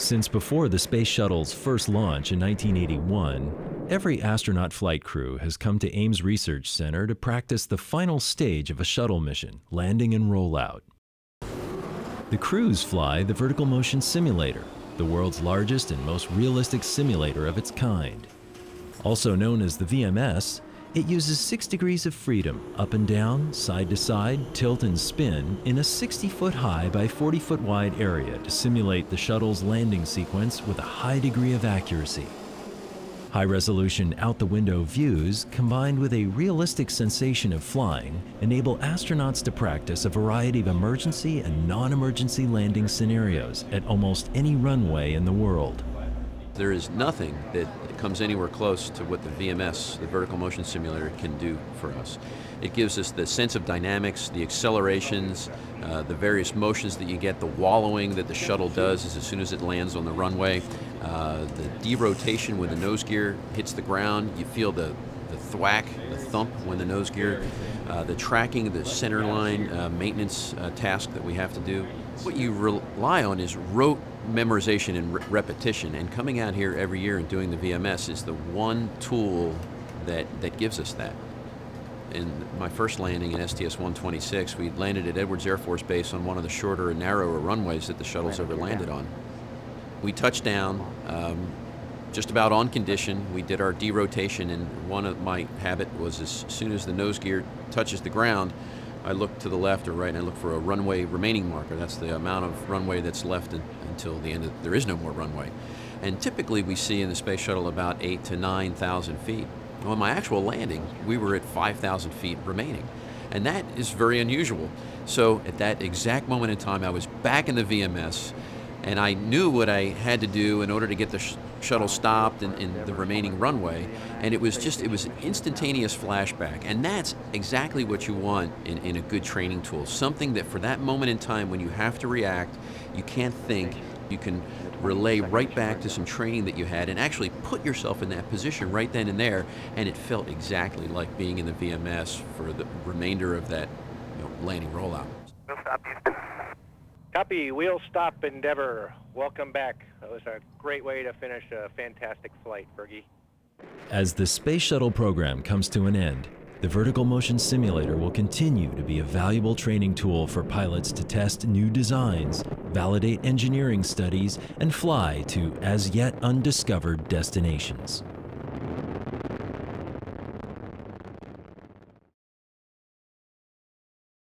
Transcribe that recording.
Since before the Space Shuttle's first launch in 1981, every astronaut flight crew has come to Ames Research Center to practice the final stage of a shuttle mission, landing and rollout. The crews fly the Vertical Motion Simulator, the world's largest and most realistic simulator of its kind. Also known as the VMS, it uses 6 degrees of freedom, up and down, side to side, tilt and spin, in a 60 foot high by 40 foot wide area to simulate the shuttle's landing sequence with a high degree of accuracy. High resolution out the window views, combined with a realistic sensation of flying, enable astronauts to practice a variety of emergency and non emergency landing scenarios at almost any runway in the world. There is nothing that comes anywhere close to what the VMS, the Vertical Motion Simulator, can do for us. It gives us the sense of dynamics, the accelerations, uh, the various motions that you get, the wallowing that the shuttle does as soon as it lands on the runway, uh, the derotation when the nose gear hits the ground, you feel the, the thwack, the thump when the nose gear, uh, the tracking, the center line uh, maintenance uh, task that we have to do. What you rely on is rote memorization and re repetition, and coming out here every year and doing the VMS is the one tool that, that gives us that. In my first landing in STS-126, we landed at Edwards Air Force Base on one of the shorter and narrower runways that the shuttles ever landed on. We touched down, um, just about on condition. We did our derotation, and one of my habit was as soon as the nose gear touches the ground, I look to the left or right and I look for a runway remaining marker. That's the amount of runway that's left in, until the end of, there is no more runway. And typically we see in the space shuttle about eight to 9,000 feet. On my actual landing, we were at 5,000 feet remaining. And that is very unusual. So at that exact moment in time, I was back in the VMS and I knew what I had to do in order to get the sh shuttle stopped in, the remaining runway, and it was just, it was an instantaneous flashback, and that's exactly what you want in, in a good training tool, something that for that moment in time when you have to react, you can't think, you can relay right back to some training that you had and actually put yourself in that position right then and there, and it felt exactly like being in the VMS for the remainder of that you know, landing rollout. Copy, wheel stop Endeavour. Welcome back. That was a great way to finish a fantastic flight, Fergie. As the Space Shuttle program comes to an end, the Vertical Motion Simulator will continue to be a valuable training tool for pilots to test new designs, validate engineering studies, and fly to as yet undiscovered destinations.